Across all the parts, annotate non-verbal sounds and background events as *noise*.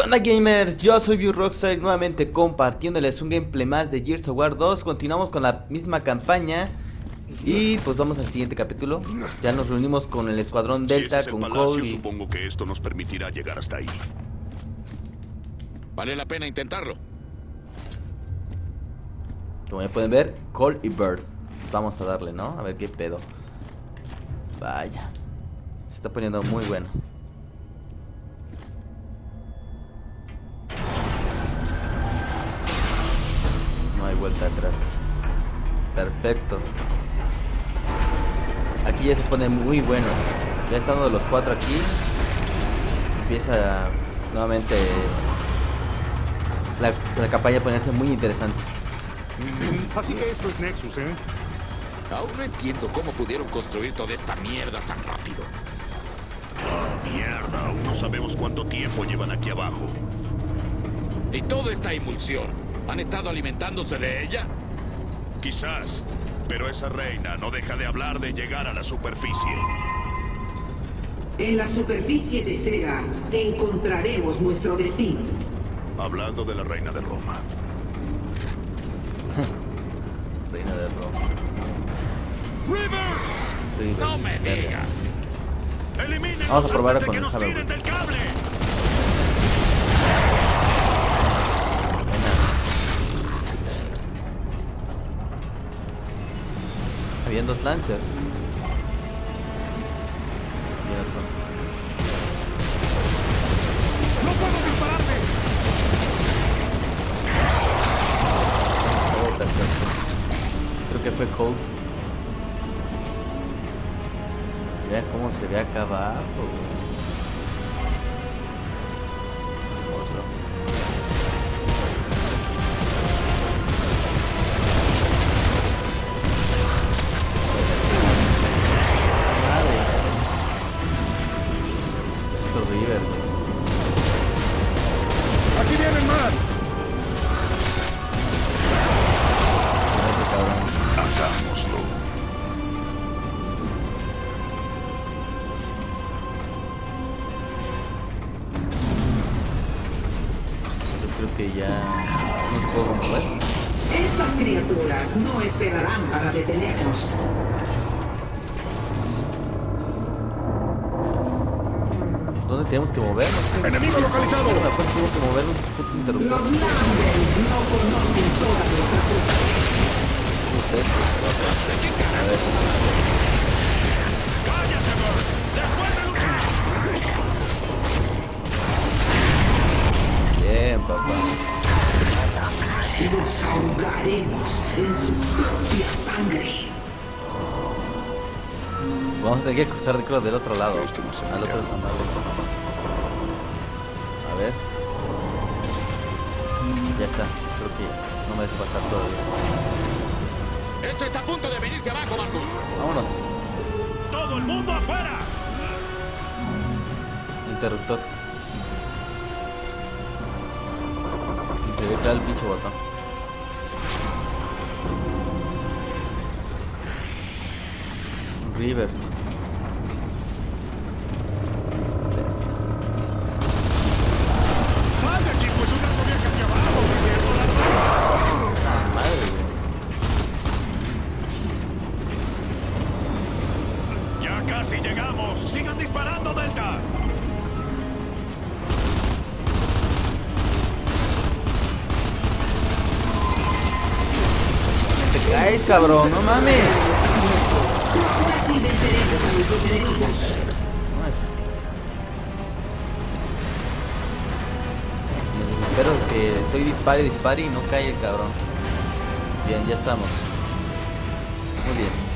¿Qué onda gamers? Yo soy View Rockstar nuevamente compartiéndoles un gameplay más de Gears of War 2 Continuamos con la misma campaña Y pues vamos al siguiente capítulo Ya nos reunimos con el escuadrón Delta, si con palacio, Cole y... supongo que esto nos permitirá llegar hasta ahí. Vale la pena intentarlo. Como ya pueden ver, Cole y Bird Vamos a darle, ¿no? A ver qué pedo Vaya Se está poniendo muy bueno vuelta atrás Perfecto Aquí ya se pone muy bueno Ya estando de los cuatro aquí Empieza nuevamente la, la campaña a ponerse muy interesante Así que esto es Nexus, ¿eh? Aún no entiendo cómo pudieron construir toda esta mierda tan rápido. Ah, mierda, aún no sabemos cuánto tiempo llevan aquí abajo. Y toda esta emulsión, ¿han estado alimentándose de ella? Quizás, pero esa reina no deja de hablar de llegar a la superficie. En la superficie de cera encontraremos nuestro destino. Hablando de la reina de Roma. *laughs* Reina de Roma ¡Rivers! Rivers, No me digas. ¡Elimínenos Vamos a probar antes de con que el nos Hammer, tiren güey. del cable! Habían dos lancers. Y otro. ¡No puedo dispararte! Oh, perfecto. Creo que fue Cole. Mira cómo se ve acá abajo. Tenemos que movernos? ¡Enemigo localizado! Acuerdo que tengo que mover un puto interruptor. Los no conocen todas nuestras rutas. No sé, A ver. ¡Cállate, Bird! ¡Después de luchar! Bien, papá. Los ahogaremos en su propia sangre. Vamos a tener que cruzar de creo del otro lado. Al otro desandado. A ver. Ya está. Creo que no me deja pasar todavía. Esto está a punto de venirse abajo, Marcus. Vámonos. ¡Todo el mundo afuera! Interruptor. Se ve claro el pinche botón. River. ¡Vaya, chico! ¡Es una novia casi abajo! Madre, güey. ¡Ya casi llegamos! ¡Sigan disparando, Delta! Te caes, cabrón. No mames. Así venceremos a nuestros enemigos. No es. Me desespero es que estoy dispare, dispare y no cae el cabrón. Bien, ya estamos. Muy bien.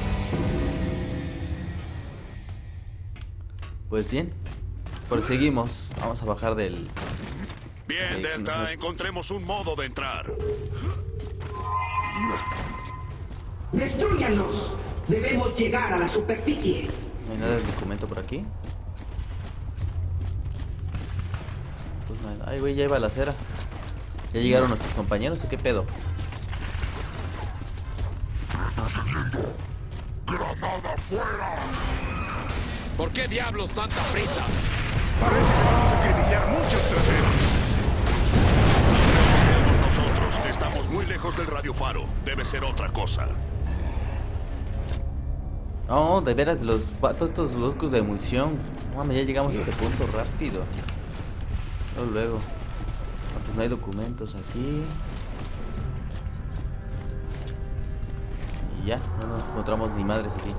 Pues bien. Proseguimos. Vamos a bajar del. Bien, Sí, Delta, no. encontremos un modo de entrar. ¡Destruyanlos! Debemos llegar a la superficie. No hay nada del documento por aquí. Pues no hay. Ay, güey, ya iba a la acera. ¿Ya llegaron nuestros compañeros o qué pedo? ¿Por qué diablos tanta prisa? Parece que vamos a acribillar muchos traseros. Carlos, estamos muy lejos del radiofaro. Debe ser otra cosa. No, de veras, los todos estos locos de emulsión. No mames, ya llegamos a este punto rápido. Luego, luego. Ah, pues no hay documentos aquí. Y ya, no nos encontramos ni madres aquí.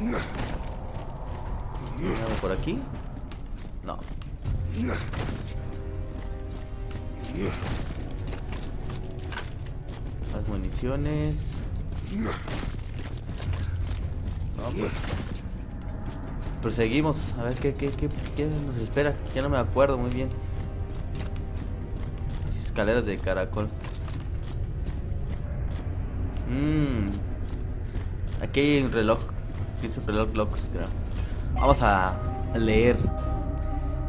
¿Nada por aquí? No. Más municiones. No, pues. Proseguimos. A ver qué, qué, qué, qué nos espera. Ya no me acuerdo muy bien. Escaleras de caracol. Mmm. Aquí hay un reloj. Dice locus. Vamos a leer.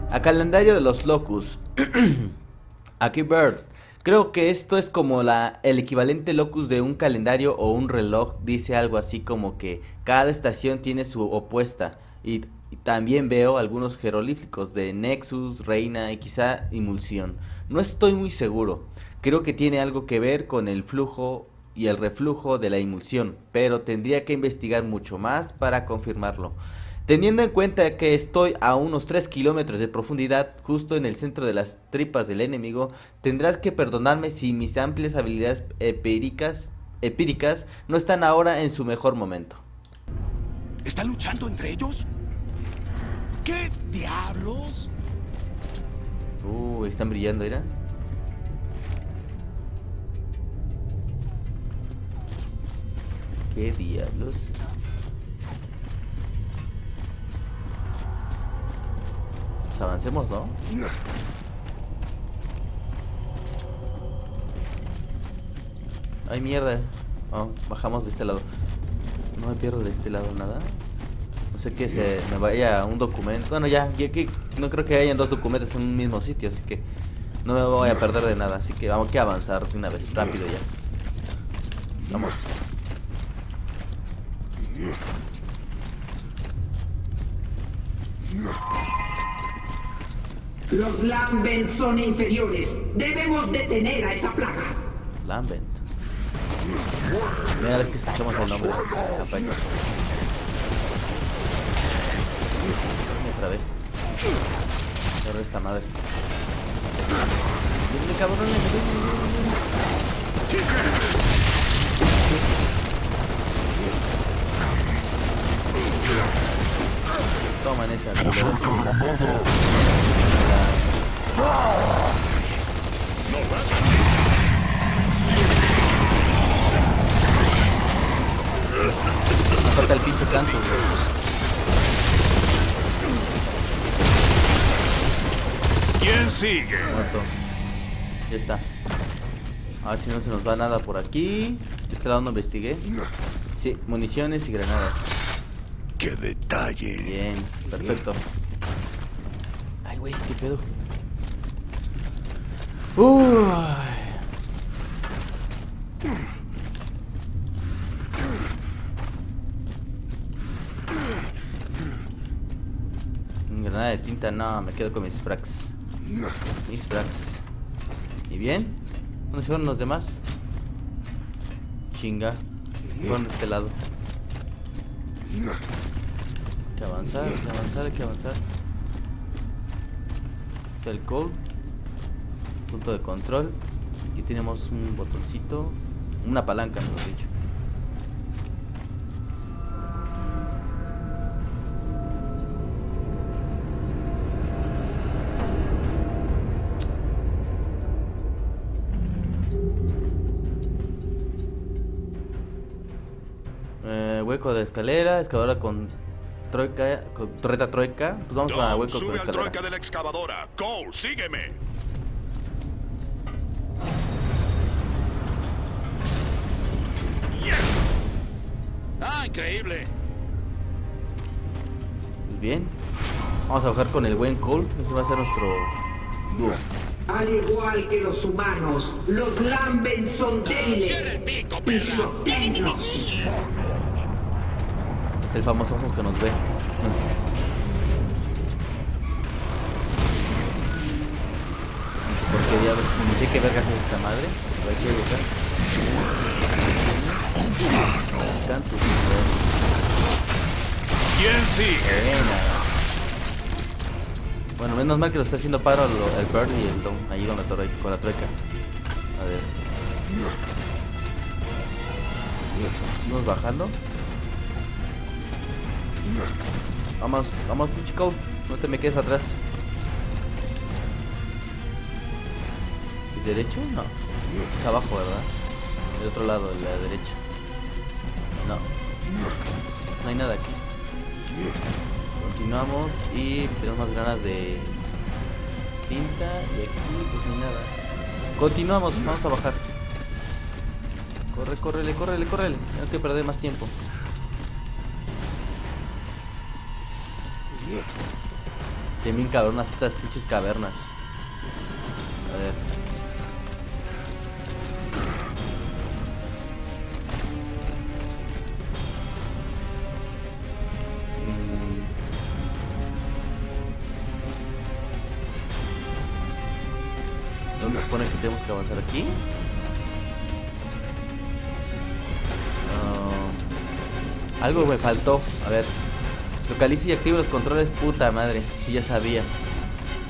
A calendario de los locus. *clears throat* Aquí Bird. Creo que esto es como la, el equivalente locus de un calendario o un reloj. Dice algo así como que cada estación tiene su opuesta. Y, también veo algunos jeroglíficos de Nexus, Reina y quizá Emulsión. No estoy muy seguro. Creo que tiene algo que ver con el flujo y el reflujo de la emulsión, pero tendría que investigar mucho más para confirmarlo. Teniendo en cuenta que estoy a unos 3 kilómetros de profundidad, justo en el centro de las tripas del enemigo, tendrás que perdonarme si mis amplias habilidades empíricas no están ahora en su mejor momento. ¿Están luchando entre ellos? ¿Qué diablos? Uh, están brillando, ¿era? ¿Qué diablos? Pues avancemos, ¿no? Ay, mierda. Oh, bajamos de este lado. No me pierdo de este lado nada. No sé que se me vaya un documento. Bueno, ya, que no creo que hayan dos documentos en un mismo sitio, así que no me voy a perder de nada. Así que vamos que avanzar de una vez, rápido ya. Vamos. Los Lambent son inferiores. Debemos detener a esa plaga. Lambent. Primera vez que escuchamos el nombre campaña. Otra vez. Pero esta madre. Cabrón, viene. Toman esa. Me falta el pinche canto. ¿Quién sigue? Muerto. Ya está. A ver si no se nos va nada por aquí. Este lado no investigué. Sí, municiones y granadas. ¡Qué detalle! Bien, perfecto. Ay, güey, qué pedo. Uy. Granada de tinta, no, me quedo con mis frags. Mis frags. ¿Y bien? ¿Dónde se fueron los demás? Chinga. Fueron de este lado. Que avanzar, hay que avanzar, hay que avanzar. El code. Punto de control. Aquí tenemos un botoncito. Una palanca, mejor dicho. Eh, hueco de escalera, excavadora con troika, con torreta troika. Pues vamos a Dom, hueco con sube al escalera. troika de la excavadora. Cole, sígueme. ¡Ah, increíble! Muy bien. Vamos a bajar con el buen Cole. Ese va a ser nuestro dúo. Al igual que los humanos, los Lambent son débiles. ¡Quiere el pico, Y perra! sosténlos. Es el famoso ojo que nos ve. qué diablos, ni sé qué vergas es esta madre. Pero hay que buscar. Bueno, menos mal que lo está haciendo paro lo- el Bird y el Dom ahí con la, torre, con la trueca. A ver. Seguimos bajando. Vamos, vamos, Cole. No te me quedes atrás. ¿Es derecho? No. Es abajo, ¿verdad? Del otro lado, de la derecha. No. No hay nada aquí. Continuamos y tenemos más ganas de tinta y aquí pues no hay nada. Continuamos, vamos a bajar. Corre, córrele, córrele, córrele. No hay que perder más tiempo. Tienen bien cabronas estas pinches cavernas. A ver. Mm. ¿Dónde se supone que tenemos que avanzar aquí? Ah, algo me faltó. A ver. Localice y active los controles. Puta madre. Sí, ya sabía.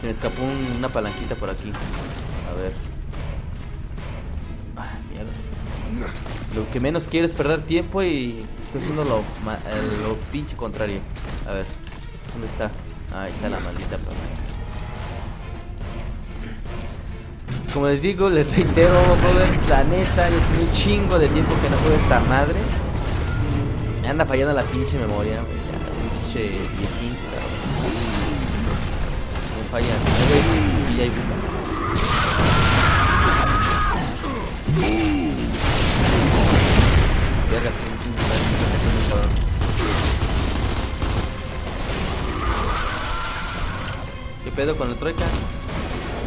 Se me escapó un- una palanquita por aquí. A ver. Ah, mierda. Lo que menos quiero es perder tiempo y estoy haciendo lo, eh, lo pinche contrario. A ver. ¿Dónde está? Ah, ahí está la maldita palanca. Como les digo, les reitero, brothers, la neta, yo un chingo de tiempo que no juego esta madre. Me anda fallando la pinche memoria, güey. Ya, viejín, cabrón. Me falla. Ay, güey, pilla y puta. Verga, pinche pinche cabrón. ¿Qué pedo con el troika?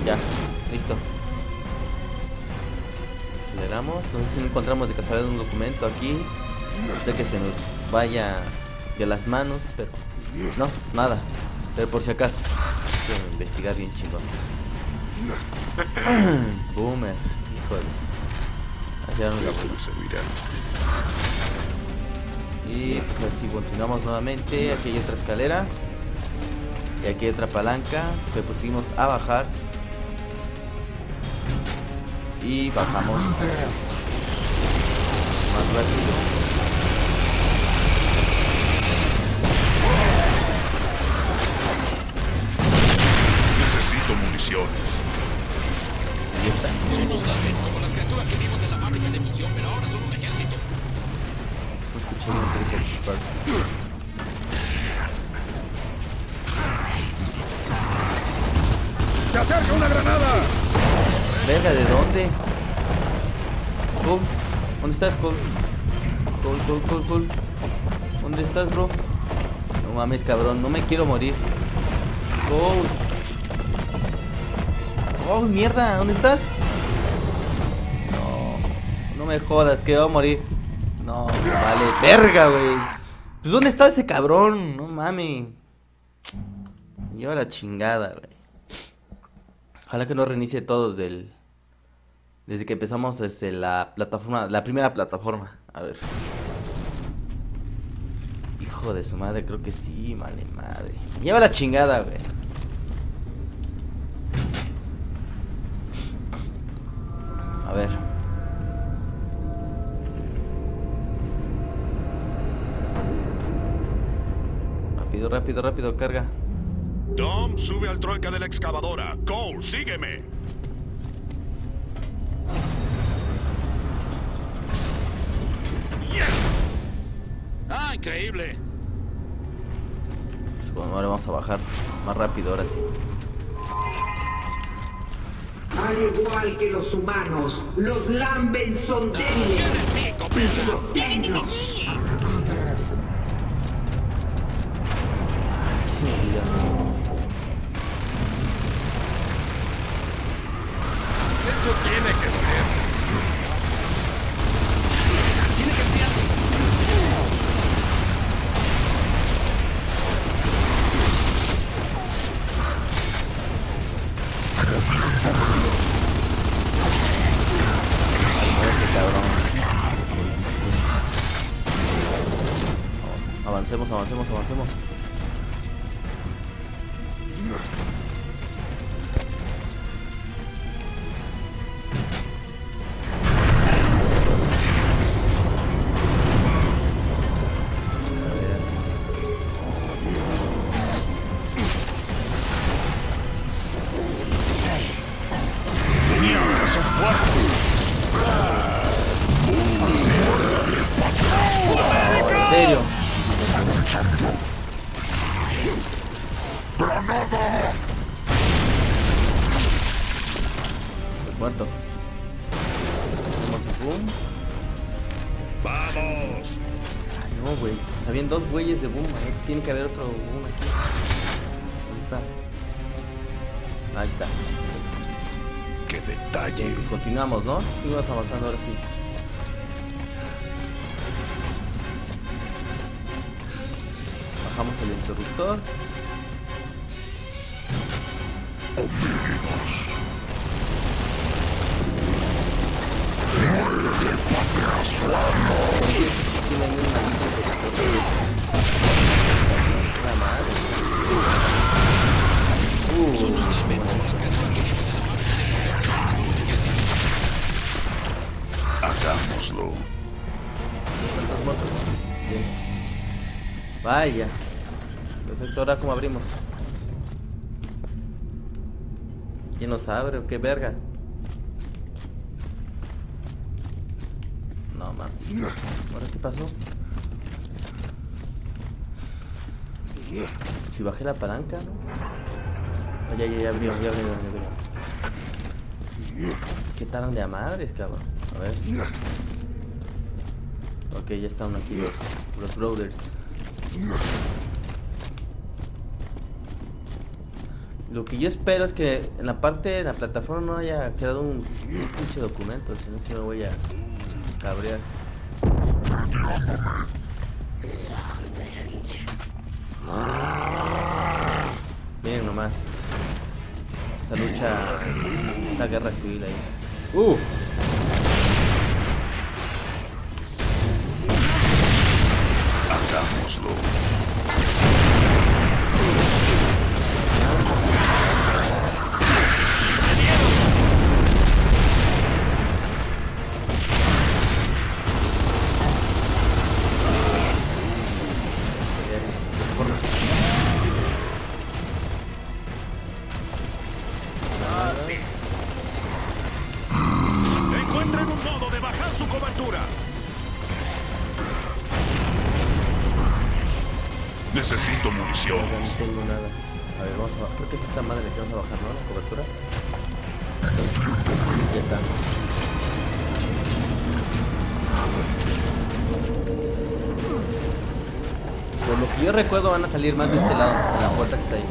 Ya, listo. Aceleramos. No sé si encontramos de casualidad un documento aquí. No sé que se nos vaya de las manos, pero. No, nada. Pero por si acaso. Investigar bien chingón. *clears throat* Boomer, híjoles. Allá no. Y pues así continuamos nuevamente. Aquí hay otra escalera. Y aquí hay otra palanca. Que pusimos a bajar. Y bajamos. *clears throat* Más rápido. Está. Como las criaturas que vimos en la fábrica de fusión, pero ahora son un ejército. ¡Se acerca una granada! Verga, ¿de dónde? Cole, ¿dónde estás, Cole? Cole, Cole, Cole, Cole. ¿Dónde estás, bro? No mames, cabrón, no me quiero morir. Cole. Oh, mierda, ¿dónde estás? No, no me jodas, que va a morir. No, vale, verga, güey. Pues, ¿dónde está ese cabrón? No mames. Me Lleva la chingada, güey. Ojalá que no reinicie todos del. Desde que empezamos desde la plataforma, la primera plataforma. A ver. Hijo de su madre, creo que sí, vale madre. Lleva la chingada, güey. A ver. Rápido, rápido, rápido, carga. Dom, sube al troika de la excavadora. Cole, sígueme. ¡Ah, increíble! Bueno, ahora vamos a bajar más rápido, ahora sí. Al igual que los humanos, los Lamben son débiles. Avancemos, avancemos, avancemos. Muerto. El boom. ¡Vamos! Ay, no, güey. Habían dos güeyes de boom. ahí Tiene que haber otro boom aquí. ¿Dónde está? Ahí está. ¡Qué Bien, detalle! pues continuamos, ¿no? Seguimos avanzando ahora sí. Bajamos el interruptor. Hagámoslo. Bien. Vaya. Perfecto, ahora cómo abrimos. ¿Quién nos abre o qué verga? ¿Ahora qué pasó? Si bajé la palanca, ¿no? Ah, ya, ya, ya abrió, ya abrió. ¿Qué tal de a madres, cabrón? A ver. Ok, ya están aquí los, brothers. Lo que yo espero es que en la parte de la plataforma no haya quedado un pinche documento, si no, si me voy a cabrear. Miren nomás. Esa lucha, esa guerra civil ahí. ¡Uh! Hagámoslo. Necesito Ya municiones. no tengo nada. A ver, vamos a bajar. Creo que es esta madre que vamos a bajar, ¿no? La cobertura. Ya está. Por lo que yo recuerdo van a salir más de este lado, de la puerta que está ahí.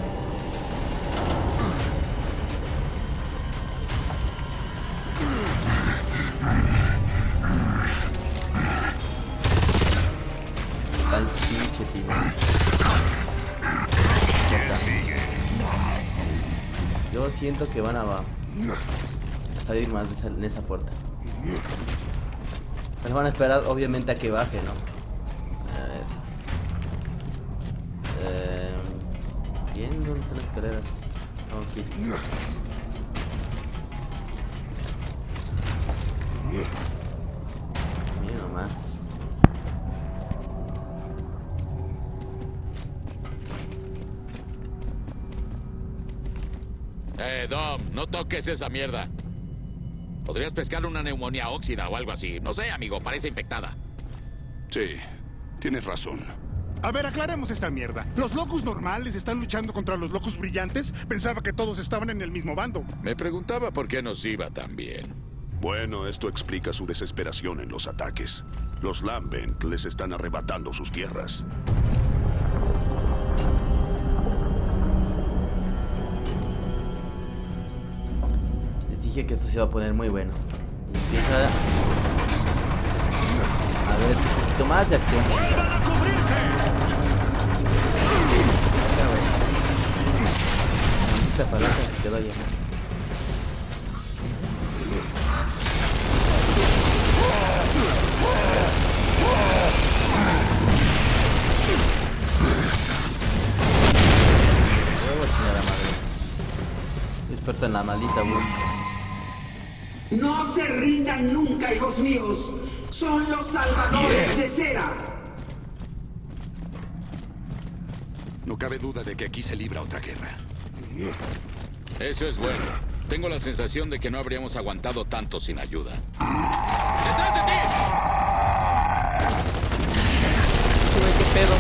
Siento que van a salir más de esa- en esa puerta. Pero van a esperar obviamente a que baje, ¿no? A ver. Eh, Bien, ¿dónde están las escaleras? No toques esa mierda. Podrías pescar una neumonía óxida o algo así. No sé, amigo, parece infectada. Sí, tienes razón. A ver, aclaremos esta mierda. ¿Los locus normales están luchando contra los locus brillantes? Pensaba que todos estaban en el mismo bando. Me preguntaba por qué nos iba tan bien. Bueno, esto explica su desesperación en los ataques. Los Lambent les están arrebatando sus tierras. dije que esto se iba a poner muy bueno. Y empieza a, a ver un poquito más de acción. Esta palanca se quedó allá. Huevo chingada madre. Experto en la maldita, güey. No se rindan nunca, hijos míos. Son los salvadores de cera. No cabe duda de que aquí se libra otra guerra. Eso es bueno. Tengo la sensación de que no habríamos aguantado tanto sin ayuda. ¡Detrás de ti! Güey, qué pedo.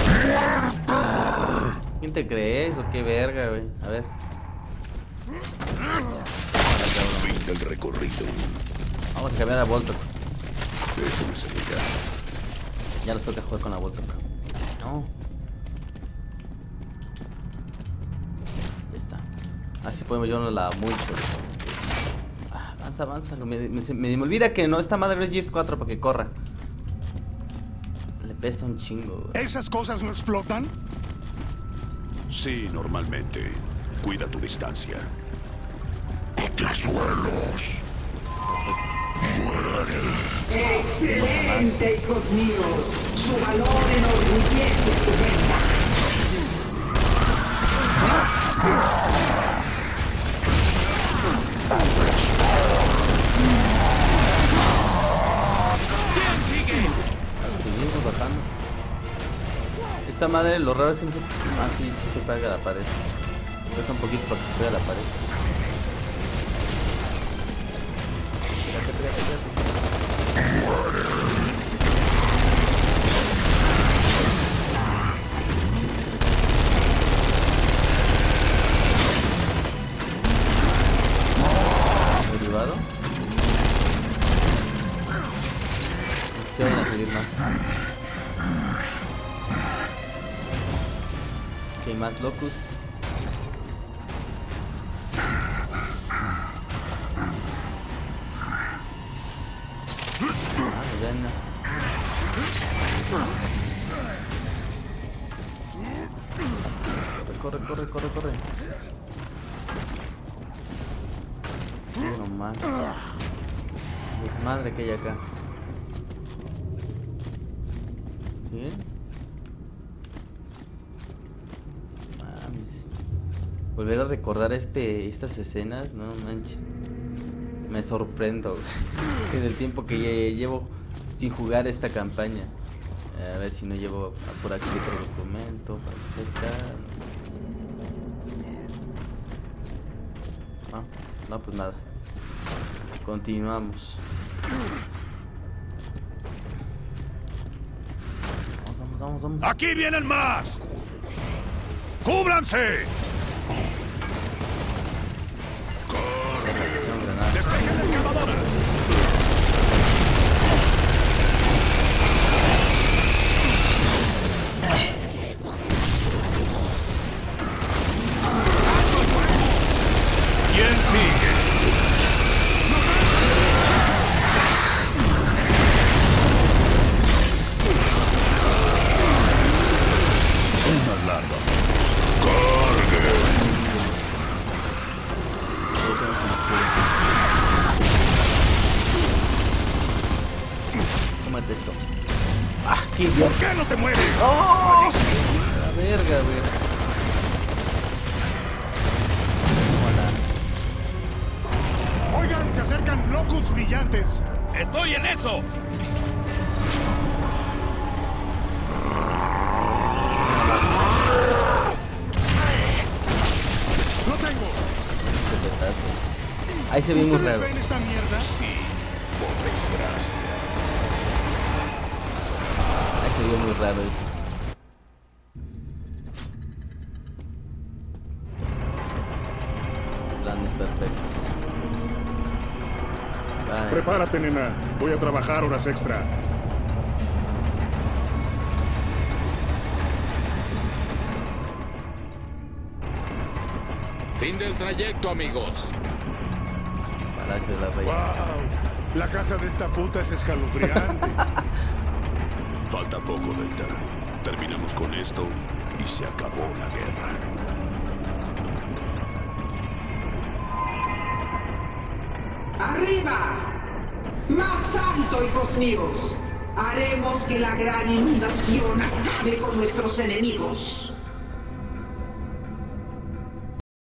¿Quién te crees o qué verga, güey? A ver. Fin del recorrido. Vamos a cambiar a Voltok. Déjame salir. Ya nos toca jugar con la Voltok. No. Ya está. Así podemos llevarnos la muy ah, Avanza, avanza. Me, me, me, me olvida que no, esta madre es Gears 4 para que corra. Le pesa un chingo, güey. ¿Esas cosas no explotan? Sí, normalmente. Cuida tu distancia. Excelente, hijos míos. Su valor enorgullece su venta. Seguimos bajando. Esta madre, lo raro es que no se... Ah, sí, sí se pega a la pared. Cuesta un poquito para que se pegue a la pared. Salir más. Ok, locus. Ah. Corre, corre, corre, corre, corre. Más. Desmadre que hay acá. ¿Bien? Mames. Volver a recordar este, estas escenas, no manches. Me sorprendo *laughs* en el tiempo que lle- llevo sin jugar esta campaña. A ver si no llevo por aquí otro documento secar. No, no, pues nada. Continuamos. Vamos, vamos, vamos. ¡Aquí vienen más! ¡Cúbranse! Tengo ¿Por qué no te mueres? ¡Oh! La verga, güey. Oigan, se acercan locus brillantes. ¡Estoy en eso! ¡Lo tengo! Ahí se ve muy ¿Ustedes raro. ven esta mierda? Sí, por desgracia. Ahí se ve muy raro eso. Planes perfectos. Bye. Prepárate, nena. Voy a trabajar horas extra. Fin del trayecto, amigos. Palacio de la Reina. ¡Wow! La casa de esta puta es escalofriante. *laughs* Falta poco, Delta. Terminamos con esto y se acabó la guerra. ¡Arriba! ¡Más alto, hijos míos! Haremos que la gran inundación acabe con nuestros enemigos.